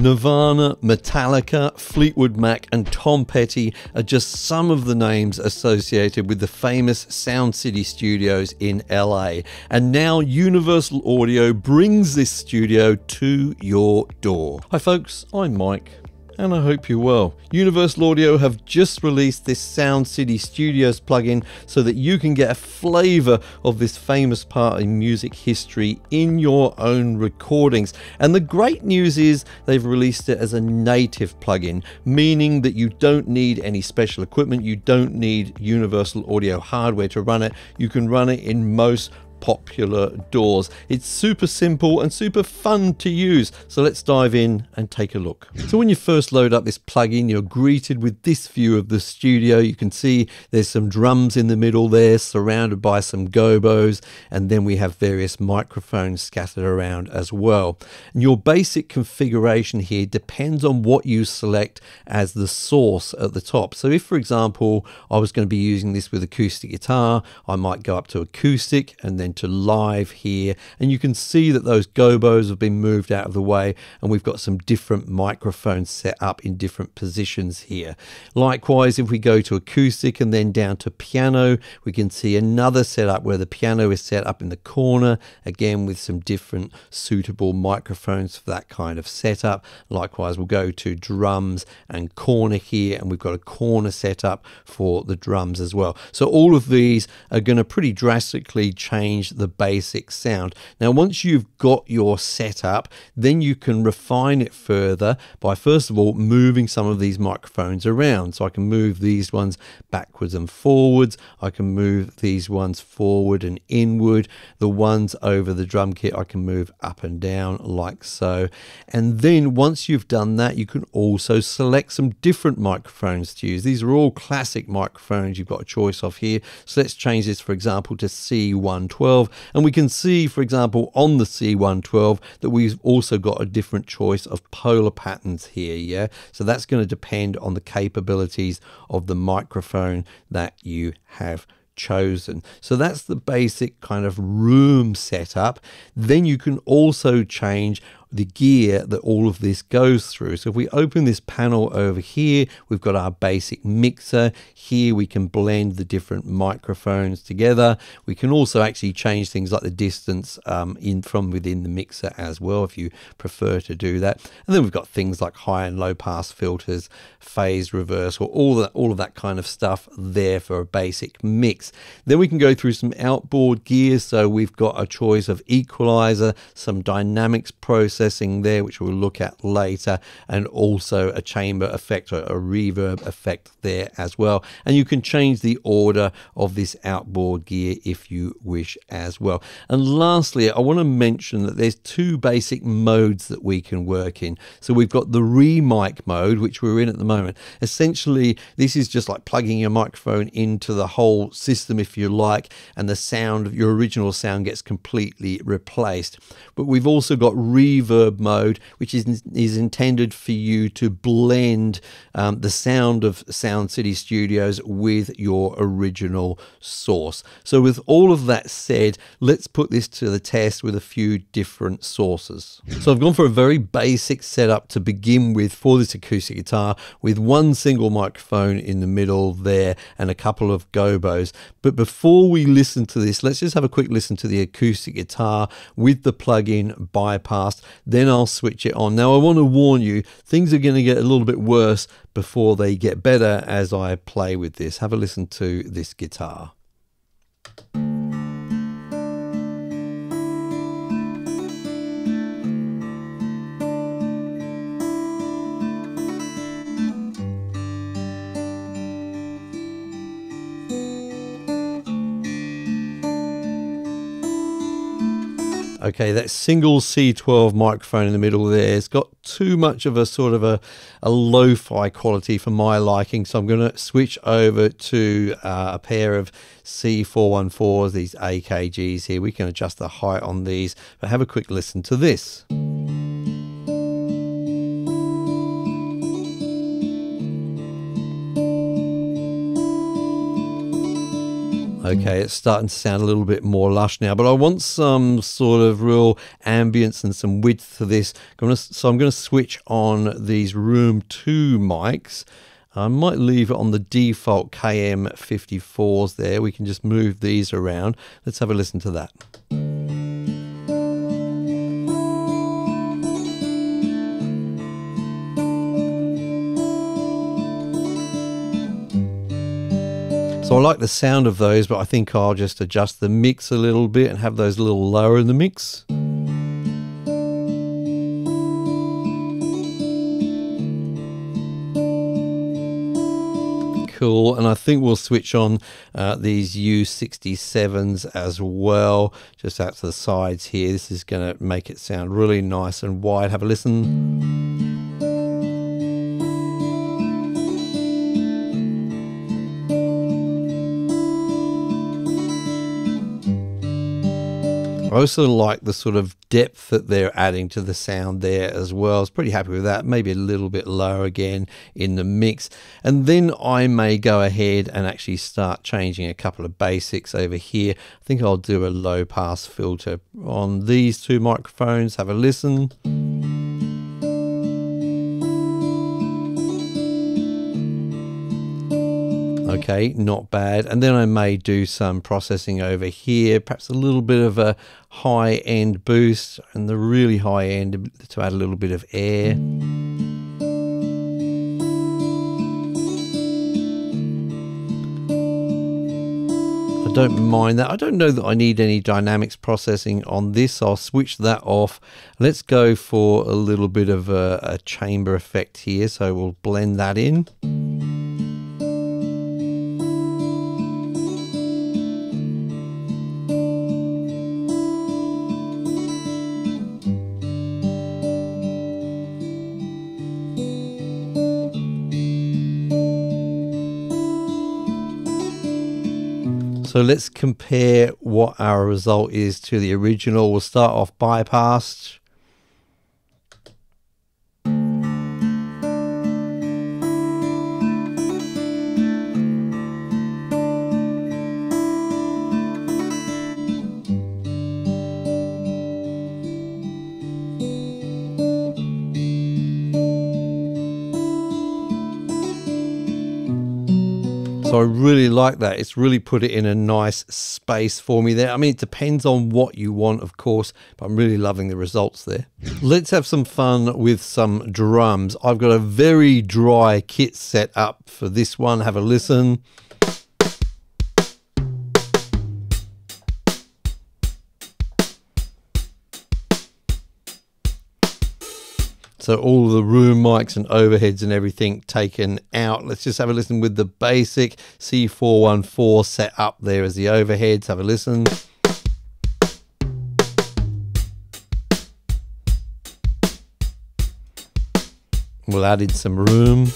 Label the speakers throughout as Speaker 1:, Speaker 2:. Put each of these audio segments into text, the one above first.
Speaker 1: Nirvana, Metallica, Fleetwood Mac, and Tom Petty are just some of the names associated with the famous Sound City Studios in LA. And now Universal Audio brings this studio to your DAW. Hi, folks, I'm Mike and I hope you will. Universal Audio have just released this Sound City Studios plugin so that you can get a flavor of this famous part in music history in your own recordings. And the great news is they've released it as a native plugin, meaning that you don't need any special equipment, you don't need Universal Audio hardware to run it. You can run it in most popular DAWs. It's super simple and super fun to use. So let's dive in and take a look. So when you first load up this plugin, you're greeted with this view of the studio. You can see there's some drums in the middle there, surrounded by some gobos, and then we have various microphones scattered around as well. And your basic configuration here depends on what you select as the source at the top. So if, for example, I was going to be using this with acoustic guitar, I might go up to acoustic and then into live here and you can see that those gobos have been moved out of the way and we've got some different microphones set up in different positions here. Likewise if we go to acoustic and then down to piano we can see another setup where the piano is set up in the corner again with some different suitable microphones for that kind of setup. Likewise we'll go to drums and corner here and we've got a corner setup for the drums as well. So all of these are going to pretty drastically change change the basic sound. Now, once you've got your setup, then you can refine it further by first of all moving some of these microphones around. So I can move these ones backwards and forwards. I can move these ones forward and inward. The ones over the drum kit I can move up and down like so. And then once you've done that, you can also select some different microphones to use. These are all classic microphones you've got a choice of here. So let's change this, for example, to C112 and we can see, for example, on the C112 that we've also got a different choice of polar patterns here, yeah? So that's going to depend on the capabilities of the microphone that you have chosen. So that's the basic kind of room setup. Then you can also change the gear that all of this goes through. So if we open this panel over here, we've got our basic mixer. Here we can blend the different microphones together. We can also actually change things like the distance um, in from within the mixer as well if you prefer to do that. And then we've got things like high and low pass filters, phase reversal, all that, all of that kind of stuff there for a basic mix. Then we can go through some outboard gear. So we've got a choice of equalizer, some dynamics process processing there, which we'll look at later, and also a chamber effect or a reverb effect there as well. And you can change the order of this outboard gear if you wish as well. And lastly, I want to mention that there's two basic modes that we can work in. So we've got the remic mode, which we're in at the moment. Essentially, this is just like plugging your microphone into the whole system, if you like, and the sound, of your original sound gets completely replaced. But we've also got reverb reverb mode, which is, is intended for you to blend um, the sound of Sound City Studios with your original source. So with all of that said, let's put this to the test with a few different sources. So I've gone for a very basic setup to begin with for this acoustic guitar with one single microphone in the middle there and a couple of gobos. But before we listen to this, let's just have a quick listen to the acoustic guitar with the plugin bypassed then I'll switch it on. Now, I want to warn you, things are going to get a little bit worse before they get better as I play with this. Have a listen to this guitar. Okay, that single C12 microphone in the middle there has got too much of a sort of a, a lo-fi quality for my liking. So I'm going to switch over to uh, a pair of C414s, these AKGs here. We can adjust the height on these, but have a quick listen to this. Mm. Okay, it's starting to sound a little bit more lush now, but I want some sort of real ambience and some width to this. so I'm going to switch on these Room 2 mics. I might leave it on the default KM54s there. We can just move these around. Let's have a listen to that. So I like the sound of those, but I think I'll just adjust the mix a little bit and have those a little lower in the mix. Cool, and I think we'll switch on uh, these U67s as well, just out to the sides here. This is going to make it sound really nice and wide. Have a listen. Also like the sort of depth that they're adding to the sound there as well. I was pretty happy with that. Maybe a little bit lower again in the mix. And then I may go ahead and actually start changing a couple of basics over here. I think I'll do a low pass filter on these two microphones. Have a listen. Mm. Okay, not bad. And then I may do some processing over here, perhaps a little bit of a high end boost and the really high end to add a little bit of air. I don't mind that. I don't know that I need any dynamics processing on this. I'll switch that off. Let's go for a little bit of a, a chamber effect here. So we'll blend that in. So let's compare what our result is to the original. We'll start off bypassed. So I really like that. It's really put it in a nice space for me there. I mean, it depends on what you want, of course, but I'm really loving the results there. Let's have some fun with some drums. I've got a very dry kit set up for this one. Have a listen. So all the room mics and overheads and everything taken out. Let's just have a listen with the basic C414 set up there as the overheads. Have a listen. We'll add in some room.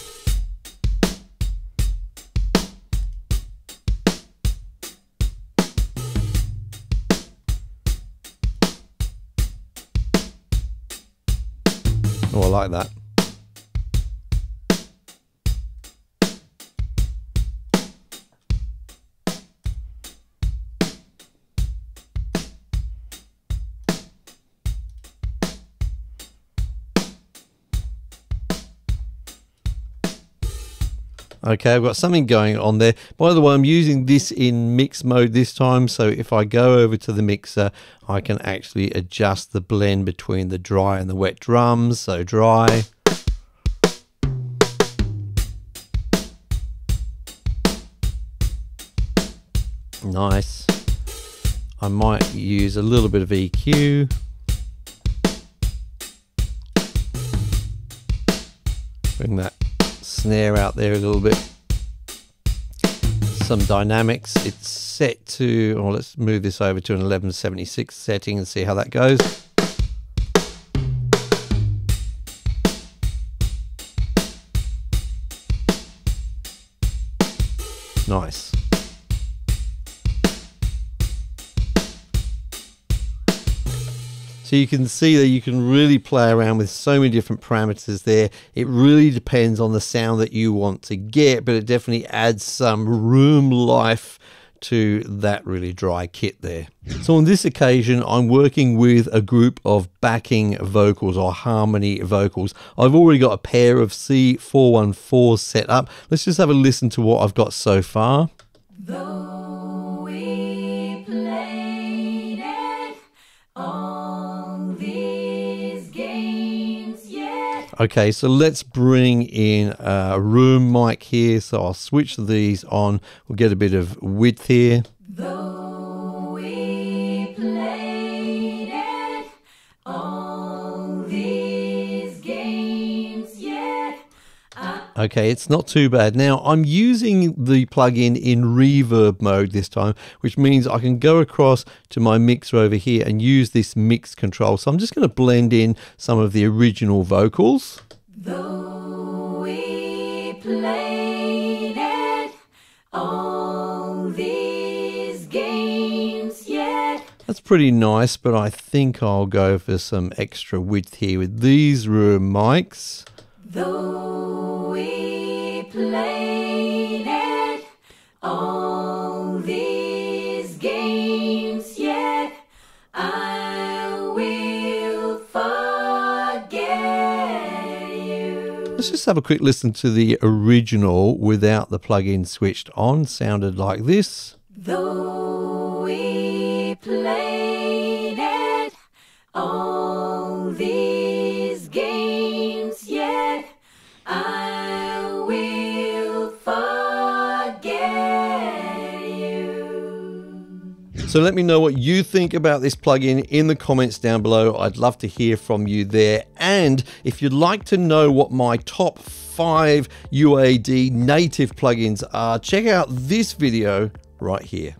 Speaker 1: Like that. Okay, I've got something going on there. By the way, I'm using this in mix mode this time. So if I go over to the mixer, I can actually adjust the blend between the dry and the wet drums. So dry. Nice. I might use a little bit of EQ. Bring that snare out there a little bit. Some dynamics. It's set to, or let's move this over to an 1176 setting and see how that goes. Nice. So you can see that you can really play around with so many different parameters there. It really depends on the sound that you want to get, but it definitely adds some room life to that really dry kit there. So on this occasion, I'm working with a group of backing vocals or harmony vocals. I've already got a pair of C414 set up. Let's just have a listen to what I've got so far.
Speaker 2: Though
Speaker 1: Okay, so let's bring in a room mic here. So I'll switch these on. We'll get a bit of width here. Okay, it's not too bad. Now, I'm using the plugin in reverb mode this time, which means I can go across to my mixer over here and use this mix control. So I'm just going to blend in some of the original vocals.
Speaker 2: Though we played it, all these games yet.
Speaker 1: That's pretty nice, but I think I'll go for some extra width here with these room mics.
Speaker 2: Though played it, all these games yet, I will forget you.
Speaker 1: Let's just have a quick listen to the original without the plugin switched on. Sounded like this.
Speaker 2: Though we played it, all these games yet, I
Speaker 1: So let me know what you think about this plugin in the comments down below. I'd love to hear from you there. And if you'd like to know what my top five UAD native plugins are, check out this video right here.